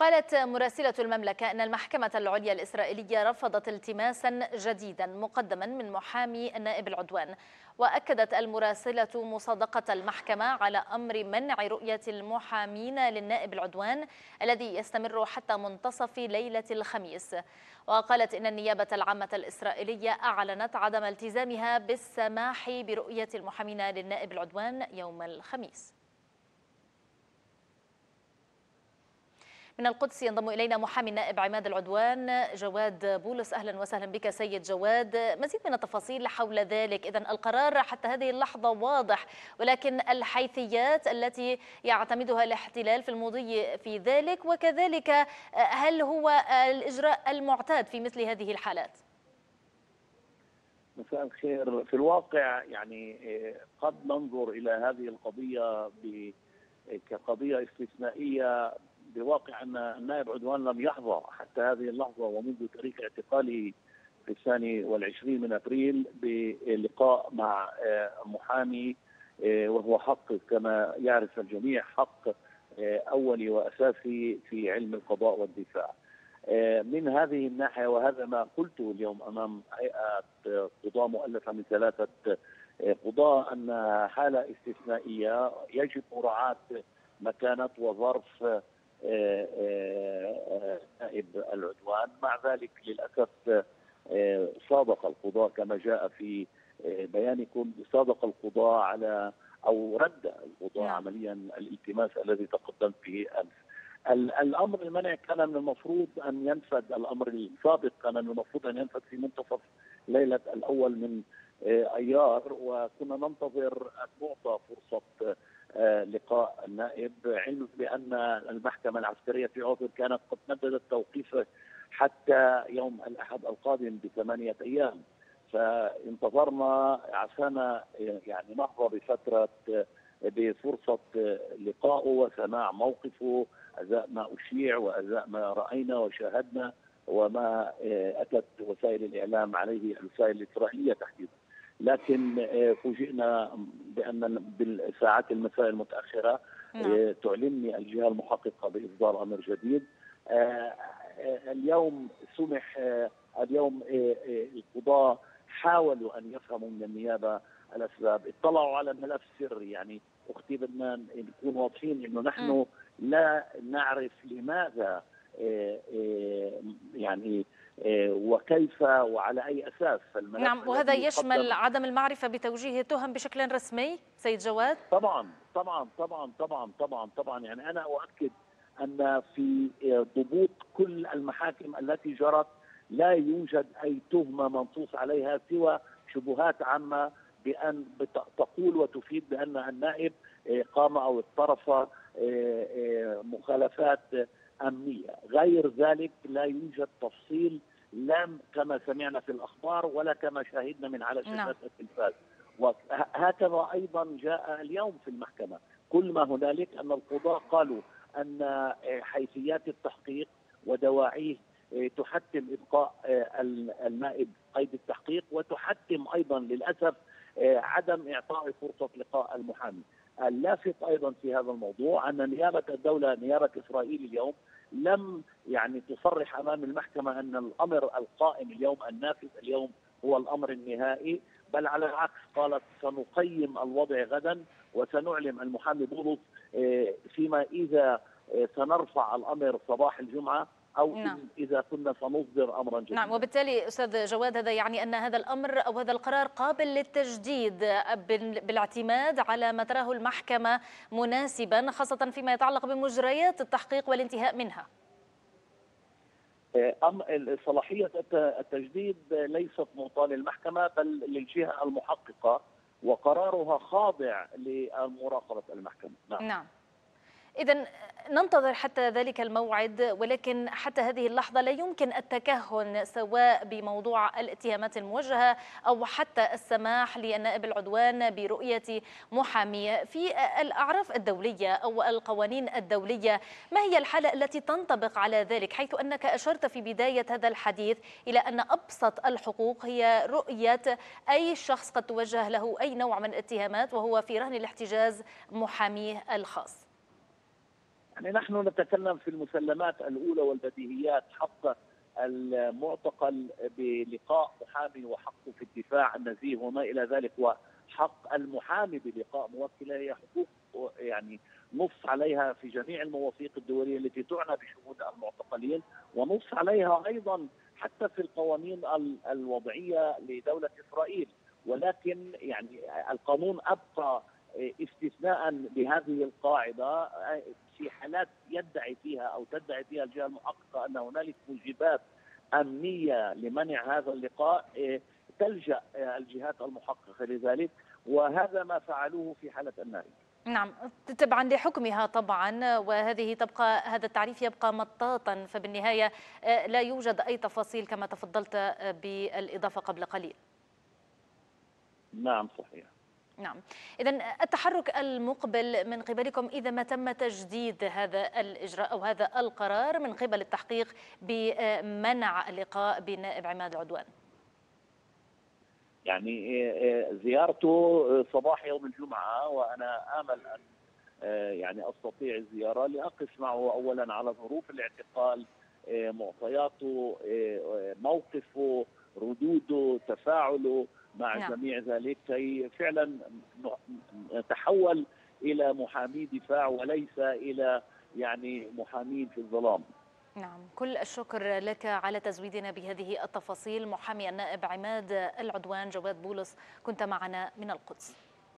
قالت مراسلة المملكة أن المحكمة العليا الإسرائيلية رفضت التماسا جديدا مقدما من محامي النائب العدوان. وأكدت المراسلة مصادقة المحكمة على أمر منع رؤية المحامين للنائب العدوان الذي يستمر حتى منتصف ليلة الخميس. وقالت إن النيابة العامة الإسرائيلية أعلنت عدم التزامها بالسماح برؤية المحامين للنائب العدوان يوم الخميس. من القدس ينضم إلينا محامي النائب عماد العدوان. جواد بولس أهلا وسهلا بك سيد جواد. مزيد من التفاصيل حول ذلك. إذا القرار حتى هذه اللحظة واضح ولكن الحيثيات التي يعتمدها الاحتلال في المضي في ذلك وكذلك هل هو الإجراء المعتاد في مثل هذه الحالات؟ مساء الخير. في الواقع يعني قد ننظر إلى هذه القضية كقضية استثنائية بواقع أن النائب عدوان لم يحظى حتى هذه اللحظة ومنذ تاريخ اعتقاله في الثاني والعشرين من أبريل بلقاء مع محامي وهو حق كما يعرف الجميع حق أولي وأساسي في علم القضاء والدفاع. من هذه الناحية وهذا ما قلته اليوم أمام هيئه قضاه مؤلفة من ثلاثة قضاه أن حالة استثنائية يجب مراعاة مكانة وظرف نائب العدوان مع ذلك للأسف صادق القضاء كما جاء في بيانكم صادق القضاء على أو رد القضاء نعم. عمليا الالتماس الذي تقدمت به أمس. الأمر المنع كان من المفروض أن ينفذ الأمر السابق كان من المفروض أن ينفذ في منتصف ليلة الأول من أيار وكنا ننتظر أن نعطى فرصة لقاء النائب علم بأن المحكمة العسكرية في عوض كانت قد مددت توقيفه حتى يوم الأحد القادم بثمانية أيام فانتظرنا عشان يعني نحظى بفترة بفرصة لقائه وسماع موقفه أزاء ما أشيع وأزاء ما رأينا وشاهدنا وما أتت وسائل الإعلام عليه الوسائل الاسرائيليه تحديدا. لكن فوجئنا بأن بالساعات المساء المتأخرة نعم. تعلنني الجهة المحققة بإصدار أمر جديد اليوم سمح اليوم القضاه حاولوا أن يفهموا من النيابة الأسباب اطلعوا على ملف سري يعني أختي بدنا نكون واضحين إنه نحن م. لا نعرف لماذا يعني وكيف وعلى أي أساس نعم وهذا يشمل عدم المعرفة بتوجيه تهم بشكل رسمي سيد جواد؟ طبعا طبعا طبعا طبعا طبعا طبعا. يعني أنا أؤكد أن في ضبوط كل المحاكم التي جرت لا يوجد أي تهمة منصوص عليها سوى شبهات عامة بأن تقول وتفيد بأن النائب قام أو اقترف مخالفات أمنية، غير ذلك لا يوجد تفصيل لا كما سمعنا في الأخبار ولا كما شاهدنا من على شاشات التلفاز. وهكذا أيضا جاء اليوم في المحكمة. كل ما هنالك أن القضاة قالوا أن حيثيات التحقيق ودواعيه تحتم إبقاء النائب قيد التحقيق وتحتم أيضا للأسف عدم إعطاء فرصة لقاء المحامي. اللافت أيضا في هذا الموضوع أن نيابة الدولة نيابة إسرائيل اليوم لم يعني تصرح أمام المحكمة أن الأمر القائم اليوم النافذ اليوم هو الأمر النهائي بل على العكس قالت سنقيم الوضع غدا وسنعلم المحامي بولس فيما إذا سنرفع الأمر صباح الجمعة أو نعم. إذا كنا سنصدر امرا جديدا نعم وبالتالي أستاذ جواد هذا يعني أن هذا الأمر أو هذا القرار قابل للتجديد بالاعتماد على ما تراه المحكمة مناسبا خاصة فيما يتعلق بمجريات التحقيق والانتهاء منها أم صلاحية التجديد ليست معطاة للمحكمة بل للجهة المحققة وقرارها خاضع لمراقبة المحكمة نعم, نعم. إذا ننتظر حتى ذلك الموعد ولكن حتى هذه اللحظة لا يمكن التكهن سواء بموضوع الاتهامات الموجهة أو حتى السماح للنائب العدوان برؤية محامي. في الأعراف الدولية أو القوانين الدولية ما هي الحالة التي تنطبق على ذلك؟ حيث أنك أشرت في بداية هذا الحديث إلى أن أبسط الحقوق هي رؤية أي شخص قد توجه له أي نوع من الاتهامات وهو في رهن الاحتجاز محاميه الخاص. يعني نحن نتكلم في المسلمات الأولى والبديهيات حق المعتقل بلقاء محامي وحقه في الدفاع النزيه وما إلى ذلك وحق المحامي بلقاء موكله هي حقوق يعني نص عليها في جميع المواثيق الدولية التي تعنى بشهود المعتقلين ونص عليها أيضا حتى في القوانين الوضعية لدولة إسرائيل. ولكن يعني القانون أبقى استثناء بهذه القاعدة في حالات يدعي فيها أو تدعي فيها الجهة المحققة أن هنالك موجبات أمنية لمنع هذا اللقاء تلجأ الجهات المحققة لذلك وهذا ما فعلوه في حالة النائب نعم تبعا لحكمها طبعا وهذه تبقى هذا التعريف يبقى مطاطا فبالنهاية لا يوجد أي تفاصيل كما تفضلت بالإضافة قبل قليل. نعم صحيح. نعم. إذا التحرك المقبل من قبلكم إذا ما تم تجديد هذا الإجراء أو هذا القرار من قبل التحقيق بمنع اللقاء بالنائب عماد العدوان. يعني زيارته صباح يوم الجمعة وأنا آمل أن يعني أستطيع الزيارة لأقف معه أولا على ظروف الاعتقال معطياته موقفه ردوده تفاعله. مع نعم. جميع ذلك كي فعلا نتحول إلى محامي دفاع وليس إلى يعني محامين في الظلام. نعم كل الشكر لك على تزويدنا بهذه التفاصيل محامي النائب عماد العدوان جواد بولس كنت معنا من القدس